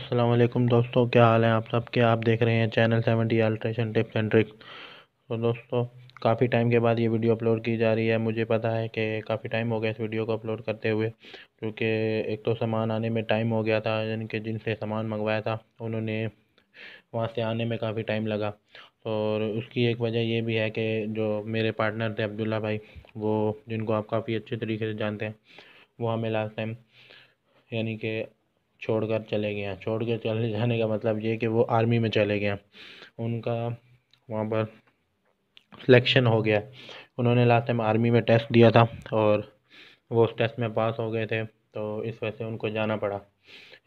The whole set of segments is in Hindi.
वालेकुम दोस्तों, क्या हाल है आप सब के आप देख रहे हैं channel seventy alteration tips and tricks तो दोस्तों, काफ़ी टाइम के बाद ये वीडियो अपलोड की जा रही है। मुझे पता है कि काफ़ी टाइम हो गया इस वीडियो को अपलोड करते हुए, क्योंकि एक तो सामान आने में टाइम हो गया था यानी कि जिनसे सामान मंगवाया था, उन्होंने वहाँ से आने में काफ़ी टाइम लगा। और उसकी एक वजह ये भी है कि जो मेरे पार्टनर थे अब्दुल्ला भाई, वो, जिनको आप काफ़ी अच्छे तरीके से जानते हैं, वो हमें लास्ट टाइम यानी कि छोड़कर चले गए छोड़ कर चले जाने का मतलब ये कि वो आर्मी में चले गए उनका वहाँ पर सिलेक्शन हो गया। उन्होंने लास्ट टाइम आर्मी में टेस्ट दिया था और वो उस टेस्ट में पास हो गए थे तो इस वजह से उनको जाना पड़ा।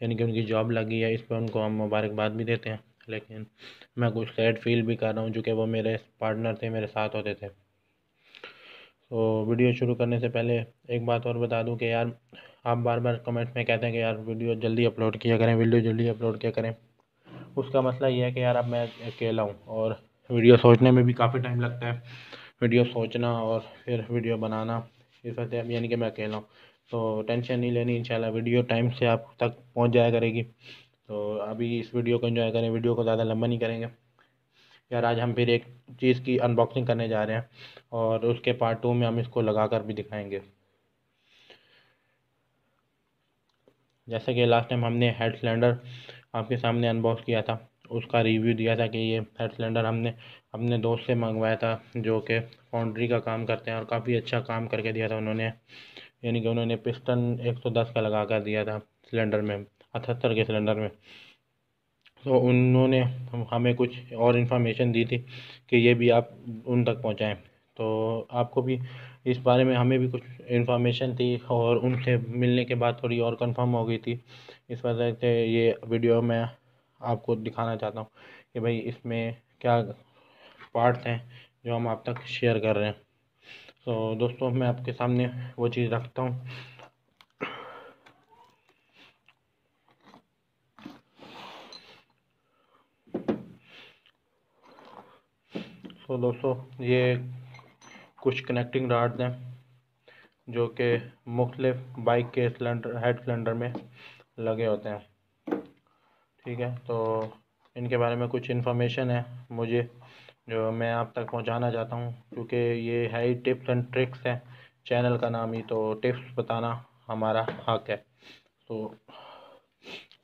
यानी कि उनकी जॉब लगी है, इस पर उनको हम मुबारकबाद भी देते हैं। लेकिन मैं कुछ सैड फील भी कर रहा हूँ चूँकि वो मेरे पार्टनर थे, मेरे साथ होते थे। तो वीडियो शुरू करने से पहले एक बात और बता दूँ कि यार आप बार बार कमेंट में कहते हैं कि यार वीडियो जल्दी अपलोड किया करें वीडियो जल्दी अपलोड किया करें। उसका मसला ये है कि यार अब मैं अकेला हूँ और वीडियो सोचने में भी काफ़ी टाइम लगता है। वीडियो सोचना और फिर वीडियो बनाना, इस वजह से यानी कि मैं अकेला हूँ। तो टेंशन नहीं लेनी इंशाल्लाह वीडियो टाइम से आप तक पहुँच जाया करेगी। तो अभी इस वीडियो को एंजॉय करें वीडियो को ज़्यादा लंबा नहीं करेंगे। यार आज हम फिर एक चीज़ की अनबॉक्सिंग करने जा रहे हैं और उसके पार्ट टू में हम इसको लगा कर भी दिखाएँगे। जैसे कि लास्ट टाइम हमने हेड सिलेंडर आपके सामने अनबॉक्स किया था, उसका रिव्यू दिया था कि ये हेड सिलेंडर हमने अपने दोस्त से मंगवाया था, जो कि फाउंड्री का काम करते हैं और काफ़ी अच्छा काम करके दिया था उन्होंने। यानी कि उन्होंने पिस्टन 110 का लगा कर दिया था सिलेंडर में, अठहत्तर के सिलेंडर में। तो उन्होंने हमें कुछ और इन्फॉर्मेशन दी थी कि ये भी आप उन तक पहुँचाएँ। तो आपको भी इस बारे में हमें भी कुछ इन्फॉर्मेशन थी और उनसे मिलने के बाद थोड़ी और कंफर्म हो गई थी। इस वजह से ये वीडियो मैं आपको दिखाना चाहता हूँ कि भाई इसमें क्या पार्ट्स हैं जो हम आप तक शेयर कर रहे हैं। तो दोस्तों, मैं आपके सामने वो चीज़ रखता हूँ। तो दोस्तों, ये कुछ कनेक्टिंग राड्स हैं, जो कि मुख्तलिफ़ बाइक के सिलेंडर हेड सिलेंडर में लगे होते हैं। ठीक है तो इनके बारे में कुछ इन्फॉर्मेशन है मुझे, जो मैं आप तक पहुंचाना चाहता हूँ, क्योंकि ये है ही टिप्स एंड ट्रिक्स है चैनल का नाम ही तो टिप्स बताना हमारा हक है। तो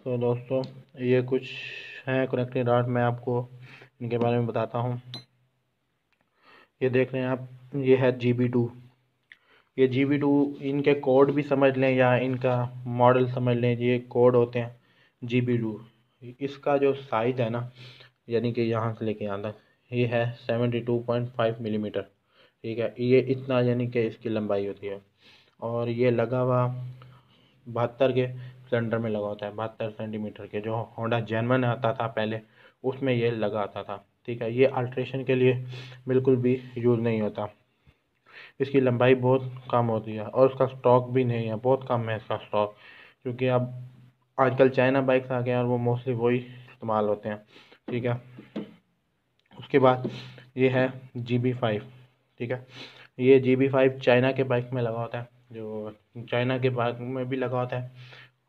तो दोस्तों, ये कुछ हैं कनेक्टिंग राड मैं आपको इनके बारे में बताता हूँ। ये देख रहे हैं आप ये है जी बी टू ये जी बी टू इनके कोड भी समझ लें या इनका मॉडल समझ लें, ये कोड होते हैं जी बी टू इसका जो साइज़ है ना, यानी कि यहाँ से लेके यहाँ तक, ये है seventy two point five millimetre ठीक है, ये इतना यानी कि इसकी लंबाई होती है। और ये लगा हुआ बहत्तर के सिलेंडर में लगा होता है, बहत्तर सेंटीमीटर के। जो होंडा जैनवन आता था पहले, उसमें ये लगा आता था। ठीक है, ये अल्ट्रेशन के लिए बिल्कुल भी यूज़ नहीं होता। इसकी लंबाई बहुत कम होती है और उसका स्टॉक भी नहीं है, बहुत कम है इसका स्टॉक क्योंकि अब आजकल चाइना बाइक्स आ गए हैं और वो मोस्टली वही इस्तेमाल होते हैं, ठीक है। उसके बाद ये है जी बी फाइव ठीक है। ये जी बी फाइव चाइना के बाइक में लगा होता है, जो चाइना के बाइक में भी लगा होता है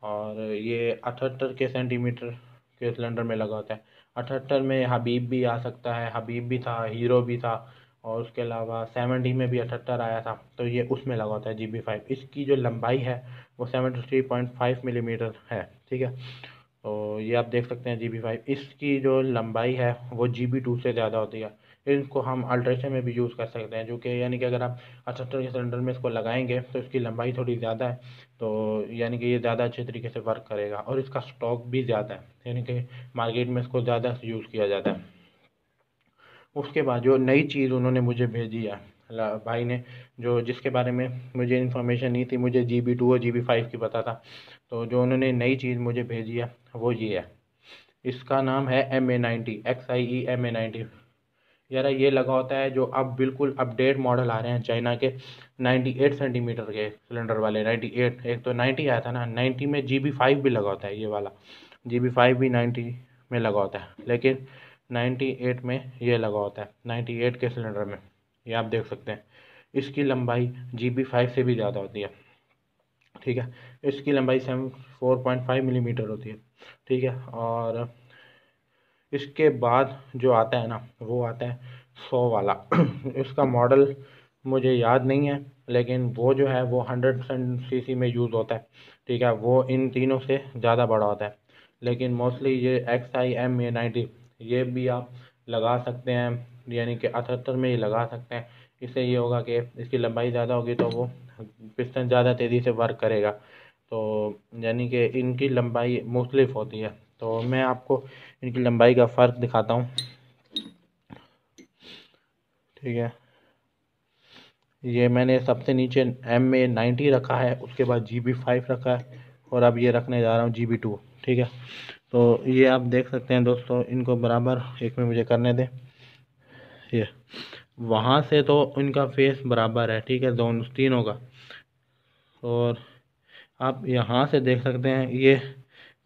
और ये अठहत्तर के सेंटीमीटर के सिलेंडर में लगा होता है। अठहत्तर में हबीब भी आ सकता है, हबीब भी था, हीरो भी था और उसके अलावा सेवेंटी में भी अठहत्तर आया था तो ये उसमें लगा होता है जी बी फाइव इसकी जो लंबाई है, वो seventy three point five millimetre है, ठीक है? तो ये आप देख सकते हैं जी बी फाइव इसकी जो लंबाई है, वो जी बी टू से ज़्यादा होती है। इनको हम अल्ट्रेशन में भी यूज़ कर सकते हैं, जो कि यानी कि अगर आप अठहत्तर के सिलेंडर में इसको लगाएँगे तो इसकी लंबाई थोड़ी ज़्यादा है तो यानी कि ये ज़्यादा अच्छे तरीके से वर्क करेगा और इसका स्टॉक भी ज़्यादा है, यानी कि मार्केट में इसको ज़्यादा यूज़ किया जाता है। उसके बाद जो नई चीज़ उन्होंने मुझे भेजी है भाई ने, जो जिसके बारे में मुझे इन्फॉर्मेशन नहीं थी, मुझे जी बी टू और जी बी फाइव की पता था तो जो उन्होंने नई चीज़ मुझे भेजी है, वो ये है। इसका नाम है M A ninety X I E M A ninety. यार ये लगा होता है जो अब बिल्कुल अपडेट मॉडल आ रहे हैं चाइना के 98 सेंटीमीटर के सिलेंडर वाले 98 एक तो 90 आया था ना 90 में जी बी फाइव भी लगा होता है ये वाला। जी बी फाइव भी 90 में लगा होता है, लेकिन 98 में ये लगा होता है 98 के सिलेंडर में, ये आप देख सकते हैं। इसकी लंबाई जी बी फाइव से भी ज़्यादा होती है, ठीक है? इसकी लंबाई seven four point five millimetre होती है, ठीक है? और इसके बाद जो आता है ना, वो आता है सौ वाला। इसका मॉडल मुझे याद नहीं है, लेकिन वो जो है, वो हंड्रेड परसेंट सी में यूज़ होता है। ठीक है, वो इन तीनों से ज़्यादा बड़ा होता है। लेकिन मोस्टली ये X I M A ninety ये भी आप लगा सकते हैं, यानी कि अठहत्तर में ही लगा सकते हैं। इससे ये होगा कि इसकी लंबाई ज़्यादा होगी तो वो पिस्टन ज़्यादा तेज़ी से वर्क करेगा। तो यानी कि इनकी लंबाई मुख्तलिफ़ होती है। तो मैं आपको इनकी लंबाई का फ़र्क दिखाता हूँ। ठीक है। ये मैंने सबसे नीचे एम ए नाइन्टी रखा है, उसके बाद जी बी फाइव रखा है और अब ये रखने जा रहा हूँ जी बी टू ठीक है। तो ये आप देख सकते हैं दोस्तों, इनको बराबर एक में मुझे करने दें। ये, वहाँ से तो इनका फेस बराबर है, ठीक है, दोनों, तीनों का। और आप यहाँ से देख सकते हैं, ये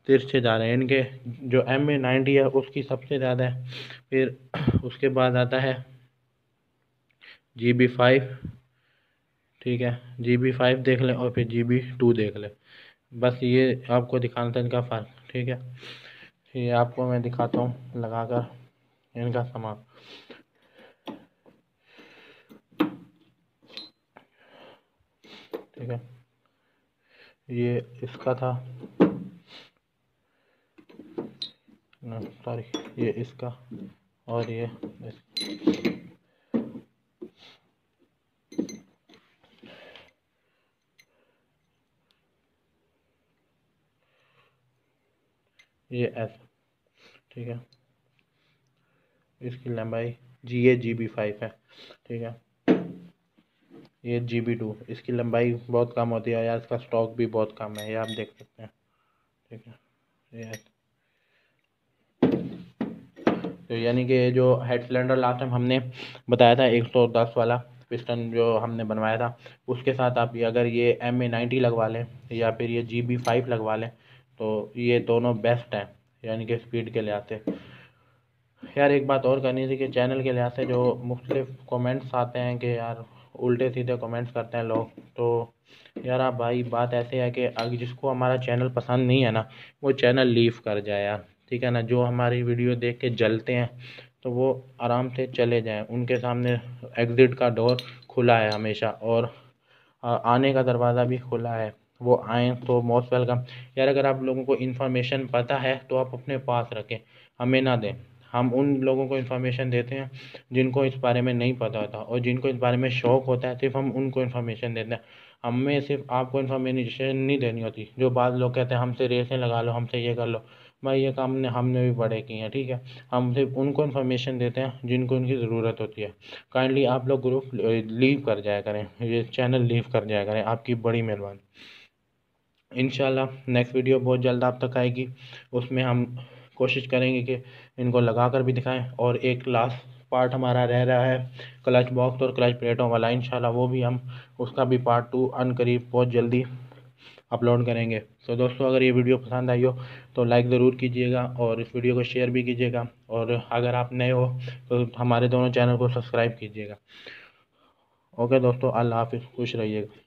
तिरछे जा रहे हैं। इनके जो एम ए नाइन्टी है, उसकी सबसे ज़्यादा है। फिर उसके बाद आता है जी बी फाइव ठीक है? जी बी फाइव देख लें और फिर जी बी टू देख लें। बस ये आपको दिखाना था इनका फ़र्क ठीक है? ये आपको मैं दिखाता हूँ लगा कर इनका सामान। ठीक है? ये इसका था सॉरी ये इसका और ये ये एस ठीक है? इसकी लंबाई जी ए जी बी फाइव है, ठीक है? ये जी बी टू इसकी लंबाई बहुत कम होती है यार इसका स्टॉक भी बहुत कम है, ये आप देख सकते हैं, ठीक है? ये तो यानी कि जो हेड सिलेंडर लास्ट टाइम हमने बताया था 110 वाला पिस्टन जो हमने बनवाया था, उसके साथ आप ये अगर ये एम ए नाइन्टी लगवा लें या फिर ये जी बी फाइव लगवा लें तो ये दोनों बेस्ट हैं, यानी कि स्पीड के लिहाज से। यार एक बात और करनी थी कि चैनल के लिहाज से जो मुख्तलिफ़ कमेंट्स आते हैं कि यार उल्टे सीधे कमेंट्स करते हैं लोग तो यार आप भाई, बात ऐसे है कि अगर जिसको हमारा चैनल पसंद नहीं है ना, वो चैनल लीव कर जाए यार। ठीक है ना, जो हमारी वीडियो देख के जलते हैं तो वो आराम से चले जाएँ। उनके सामने एग्ज़िट का डोर खुला है हमेशा और आने का दरवाज़ा भी खुला है। वो आएँ तो मोस्ट वेलकम यार, अगर आप लोगों को इन्फॉर्मेशन पता है तो आप अपने पास रखें। हमें ना दें। हम उन लोगों को इन्फॉर्मेशन देते हैं, जिनको इस बारे में नहीं पता होता और जिनको इस बारे में शौक़ होता है, सिर्फ़ हम उनको इन्फॉर्मेशन देते हैं। हमें सिर्फ़ आपको इन्फॉर्मेशन नहीं देनी होती। जो बाद लोग कहते हैं, हमसे रेसें लगा लो, हमसे ये कर लो। भाई ये काम ने, हमने भी बड़े किए हैं, ठीक है? हम सिर्फ़ उनको इन्फॉर्मेशन देते हैं, जिनको उनकी ज़रूरत होती है। काइंडली आप लोग ग्रुप लीव कर जाया करें, ये चैनल लीव कर जाया करें, आपकी बड़ी मेहरबानी। इन नेक्स्ट वीडियो बहुत जल्द आप तक आएगी। उसमें हम कोशिश करेंगे कि इनको लगा कर भी दिखाएँ, और एक लास्ट पार्ट हमारा रह रहा है क्लच बॉक्स और क्लच प्लेटों वाला। इन वो भी हम, उसका भी पार्ट टू अन करीब बहुत जल्दी अपलोड करेंगे। तो दोस्तों, अगर ये वीडियो पसंद आई हो तो लाइक ज़रूर कीजिएगा और इस वीडियो को शेयर भी कीजिएगा। और अगर आप नए हो तो हमारे दोनों चैनल को सब्सक्राइब कीजिएगा। ओके दोस्तों, अल्लाह हाफि खुश रहिएगा।